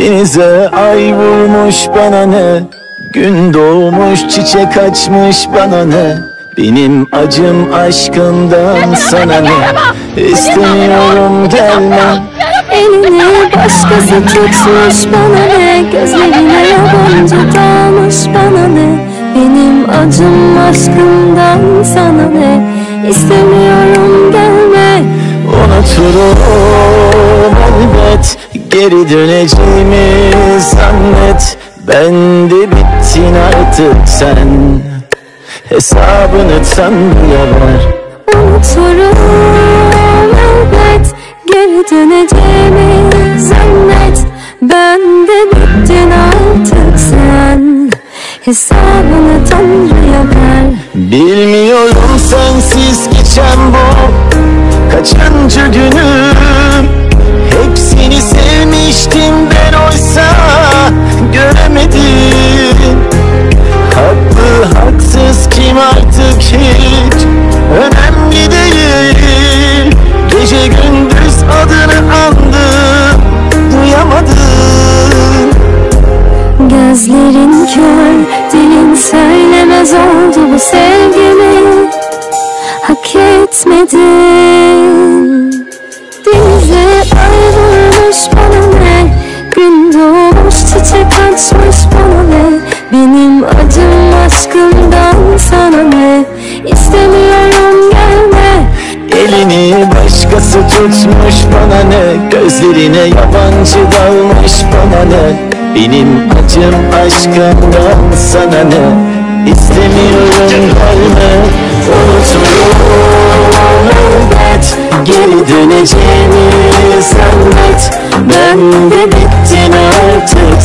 Denize ay vurmuş bana ne? Gün doğmuş çiçek açmış bana ne? Benim acım aşkından sana ne? İstemiyorum gelme Elini başkası tutmuş bana ne? Gözlerine yabancı dalmış bana ne? Benim acım aşkından sana ne? İstemiyorum gelme. Unuturum Geri döneceğimi zannet. Ben de bittin artık sen. Hesabını Tanrı'ya ver Unuturum elbet Geri döneceğimi zannet. Ben de bittin artık sen. Hesabını Tanrı'ya ver Bilmiyorum sensiz geçen bu Kaçıncı günüm artık hiç Önemli değil. Gece gündüz adını andım Duyamadım Gözlerin kör, dilin söylemez oldu bu sevgimi. Hak etmedin doğmuş çiçek açmış bana ne? Benim acım aşkımdan sana ne? İstemiyorum gelme. Elini başkası tutmuş bana ne? Gözlerine yabancı dalmış bana ne? Benim acım aşkından sana ne? İstemiyorum gelme. Unuturum elbet Geri döneceğimi zannet Ben de bittin artık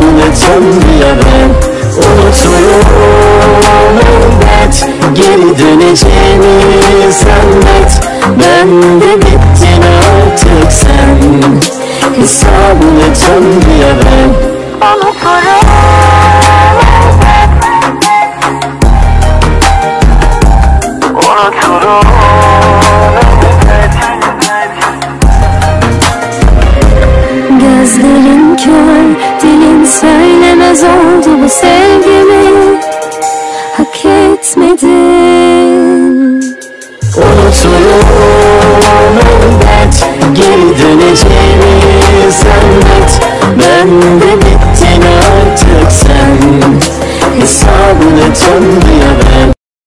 Hesabını Tanrı'ya ver Unuturum elbet Geri döneceğimi zannet. Ben de bittin artık sen. Hesabını Tanrı'ya ver Gözlerin kör, dilin söylemez oldu bu sevgimi. Hak etmedin Unuturum elbet Geri döneceğimi zannet Ben de bittin artık sen. Hesabını Tanrı'ya ver